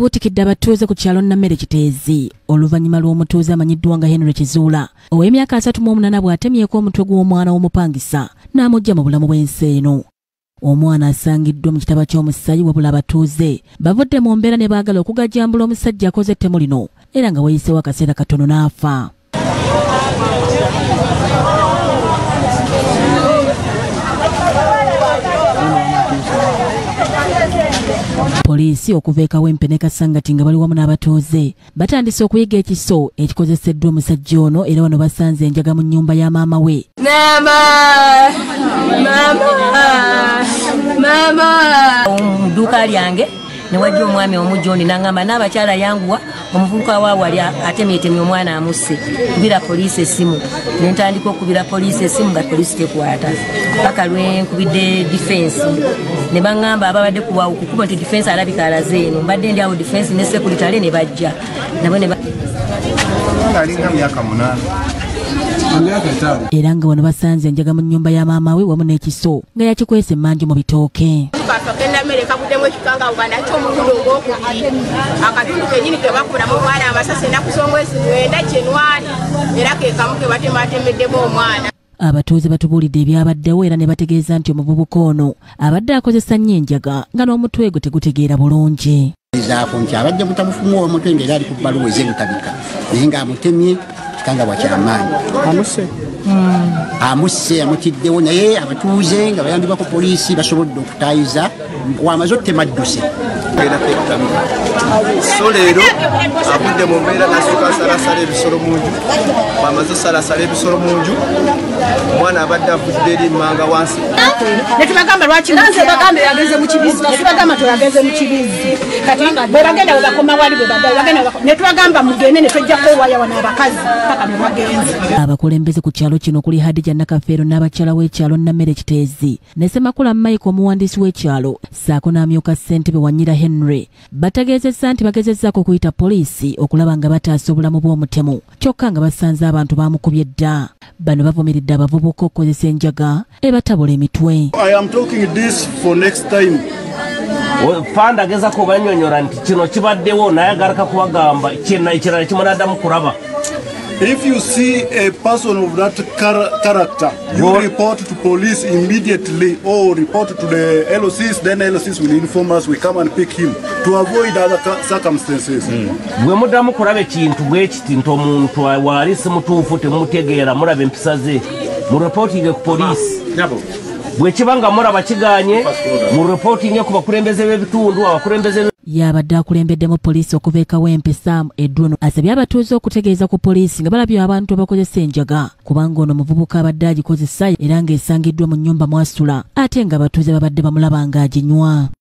ebuutikidde abatuuze ku kyalo nammere kiteezi oluvannyuma lw'omutuuze amanyiddwa nga henry kizuula. Ow'emyaka asatu mu omunana bw'atemyeko omutwe gw'omwana w'omupangisa n'amugja mu bulamu bw'ensi eno omwana asangiddwa mu kitaba ky'omusayi wabula abatuuze bavudde mu mbeera ne baagala okugajambula omusajja akoze ettemu lino era nga wayiseewo akaseera katono n'afa poliisi okuva ekawempe ne kasangati nga bali wamu n'abatuuze batandise okuyiga ekiso ekikozeseddwa omusajja ono era wano basanze enjaga mu nnyumba ya maama we Mama! Mama! Mu dduuka lyange ne wajja omwami omujjondi n'aŋŋamba n'abakyala yanguwa omuvubuka wa wali atemyetemye omwana amusse kubira poliisi essimu ne ntandika okubira poliisi essimu nga poliisi tekwata. Paka lwe nkubidde difensi ne baŋŋamba ababadde kuwawo kukuba nti difensi alabika alaze eno mbadde ndi awo difensi ne sekuritale ne bajja. Nabo ne alinga myaka munaana. Era nga wano basanze enjaga mu nnyumba ya maama we wamu n'ekiso nga yakikwesa emmanju mu bitooke kabuddemu ekikanga uganda ate omulundi ogwokubiri akatundu kenyini ke bakubulamu omwana amasasi ennaku z'omwezi mwenda kyenwani era ke kamu ke batematemeddemu omwana. Abatuuze batubuulidde ebyabaddewo era ne bategeeza nti omuvubuka ono abadde akozesa nnyo enjaga nga n'omutwe gwe tegutegeera bulungi. Zaako nti abadde butabufumu omutwe ngaera ali ku bbaluwa ezebutabika naye ng'amutemye kikanga bwakyamaanyi amuse. Amusse amutiddewo naye abatuuze nga bayambibwako poliisi basobodde okutayiza wamaze okutema dduse era tekitamika so leero avudde mu mbeera nasooka asalasala ebisolo mu nju. Bwamaze osalasala ebisolo mu nju omwana abadde avudde eri mmanga wansi. Netubagamba lwaki bagambe yageze mu kibizi. Kasibagamba tuyageze mu kibizi. Kati bwe bagenda we bakoma wali bwe badda bagenda we bakoma- ne tubagamba mugende ne twejjako ewaya wano abakazi paka bwe bagenze abakulembeze ku kyalo kino kuli hadija nakafeero n'abakyala w'ekyalo nammere kiteezi. Ne semakula mike omuwandiisi w'ekyalo saako n'amyuka ssentebe wanyira henry. Bategeezezza nti bagezezzaako okuyita poliisi okulaba nga bataasa obulamu bw'omutemu. Kyokka nga basanze abantu baamukubye dda. Bano bavumiridde abavubuka okukozesa enjaga ebatabula emitwe. I am talking this for next time. fanda agezako obanyonyola nti kino kibaddewo naye agalaka kubagamba kina ekirala kimunaddamu kulaba If you see a person of that char- character, you What? report to police immediately. Or report to the LOCs, then LOCs will inform us, we come and pick him to avoid other ca- circumstances. Hmm. bwe muddamu kulaba ekintu bwe kiti nti omuntu waali si mutuufu temumutegeera mulaba empisa ze. Murepootinge ku poliisi bwe kiba nga mulaba kiganye murepootinge ku bakulembeze b'ebitundu abakulembeze yabadde akulembeddemu poliisi okuva ekawempe saamu edduno. Asabye abatuuze okutegeeza ku poliisi nga balabye abantu abakozesa enjaga kubanga ono omuvubuka abadde agikozesa era ng'esangiddwa mu nnyumba mwasula ate ng'abatuuze babadde bamulaba ng'aginywa